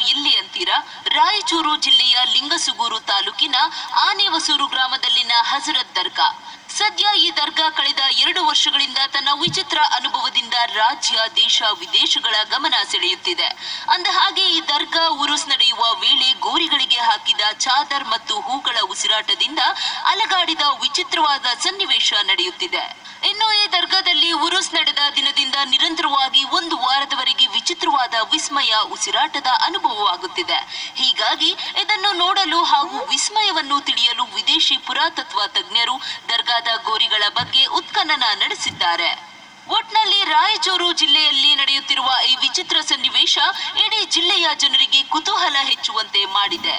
ಎಲ್ಲಿ ಅಂತೀರಾ? ರಾಯಚೂರು ಜಿಲ್ಲೆಯ ಲಿಂಗಸುಗೂರು ತಾಲೂಕಿನ ಆನೆವಸೂರು ಗ್ರಾಮದಲ್ಲಿನ ಹಜರತ್ ದರ್ಗಾ. ಸದ್ಯ ಈ ದರ್ಗಾ ಕಳೆದ ಎರಡು ವರ್ಷಗಳಿಂದ ತನ್ನ ವಿಚಿತ್ರ ಅನುಭವದಿಂದ ರಾಜ್ಯ, ದೇಶ, ವಿದೇಶಗಳ ಗಮನ ಸೆಳೆಯುತ್ತಿದೆ. ಅಂದ ಹಾಗೆ ಈ ದರ್ಗಾ ಉರುಸ್ ನಡೆಯುವ ವೇಳೆ ಗೋರಿಗಳಿಗೆ ಹಾಕಿದ ಚಾದರ್ ಮತ್ತು ಹೂಗಳ ಉಸಿರಾಟದಿಂದ ಅಲಗಾಡಿದ ವಿಚಿತ್ರವಾದ ಸನ್ನಿವೇಶ ನಡೆಯುತ್ತಿದೆ. ಇನ್ನು ಈ ದರ್ಗಾದಲ್ಲಿ ಉರುಸ್ ನಡೆದ ದಿನದಿಂದ ನಿರಂತರವಾಗಿ ವಿಸ್ಮಯ ಉಸಿರಾಟದ ಅನುಭವವಾಗುತ್ತಿದೆ. ಹೀಗಾಗಿ ಇದನ್ನು ನೋಡಲು ಹಾಗೂ ವಿಸ್ಮಯವನ್ನು ತಿಳಿಯಲು ವಿದೇಶಿ ಪುರಾತತ್ವ ತಜ್ಞರು ದರ್ಗಾದ ಗೋರಿಗಳ ಬಗ್ಗೆ ಉತ್ಖನನ ನಡೆಸಿದ್ದಾರೆ. ಒಟ್ನಲ್ಲಿ ರಾಯಚೂರು ಜಿಲ್ಲೆಯಲ್ಲಿ ನಡೆಯುತ್ತಿರುವ ಈ ವಿಚಿತ್ರ ಸನ್ನಿವೇಶ ಇಡೀ ಜಿಲ್ಲೆಯ ಜನರಿಗೆ ಕುತೂಹಲ ಹೆಚ್ಚುವಂತೆ ಮಾಡಿದೆ.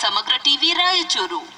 समग्र टीवी रायचूर।